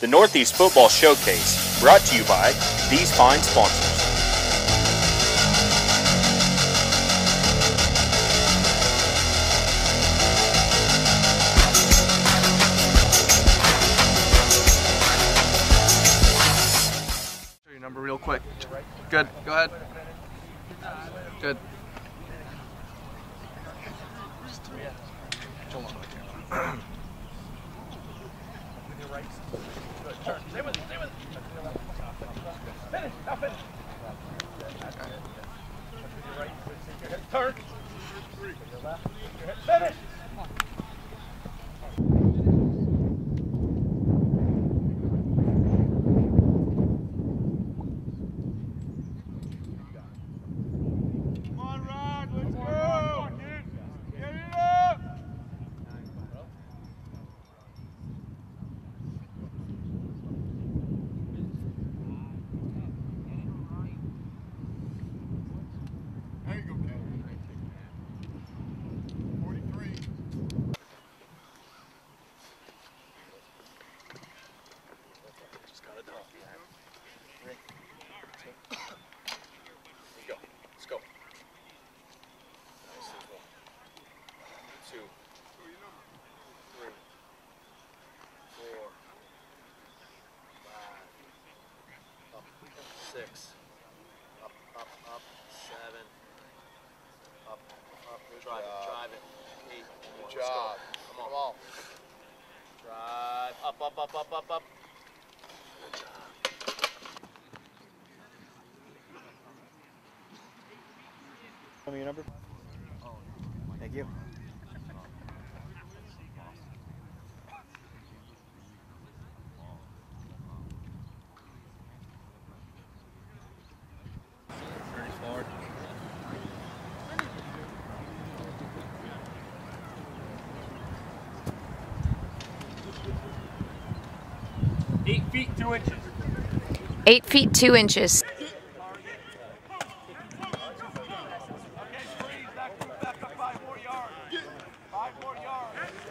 The Northeast Football Showcase, brought to you by these fine sponsors. Show your number real quick. Good. Go ahead. Good. Come on, Rod, let's go! Get it up! There you go, Ken. 43. Go. Let's go. Two. Three. Four. Five. Up. Six. Up, up, up. Seven. Up, up. drive it, drive it. Eight. Good job. Come on. Drive. Up, up, up, up, up, up. Good job. Tell me your number. Thank you. Eight feet, two inches. Eight feet two inches.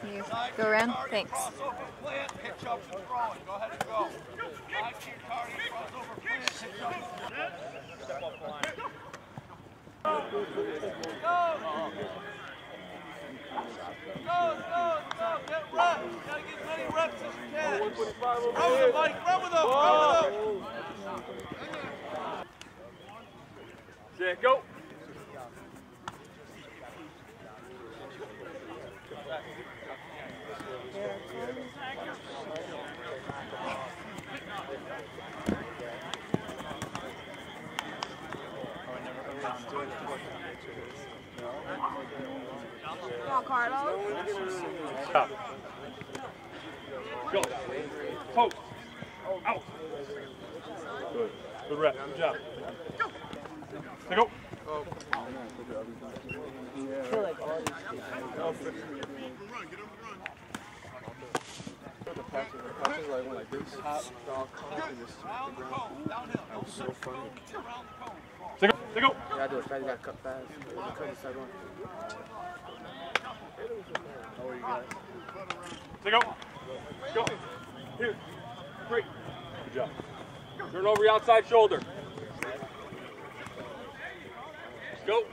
You go around. Thanks. Go go. Go, get reps. Gotta get as many reps as you can. Run with him, Mike. Run with him. Run with him. Set, go. Stop. Go. Post. Out. Good. Good rep. Good job. Stay go run. Get him to run. The like when like this hop, dog, and this the ground. That was so funny. Go, go. Go. Go. Here. Great. Good job. Turn over your outside shoulder. Let's go.